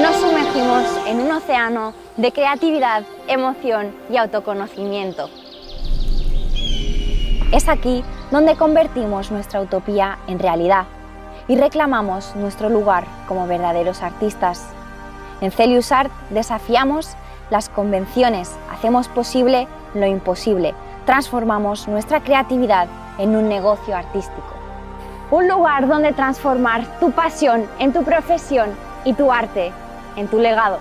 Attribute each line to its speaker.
Speaker 1: nos sumergimos en un océano de creatividad, emoción y autoconocimiento. Es aquí donde convertimos nuestra utopía en realidad y reclamamos nuestro lugar como verdaderos artistas. En Celius Art desafiamos las convenciones, hacemos posible lo imposible, transformamos nuestra creatividad en un negocio artístico. Un lugar donde transformar tu pasión en tu profesión y tu arte en tu legado.